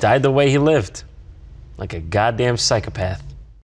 Died the way he lived, like a goddamn psychopath.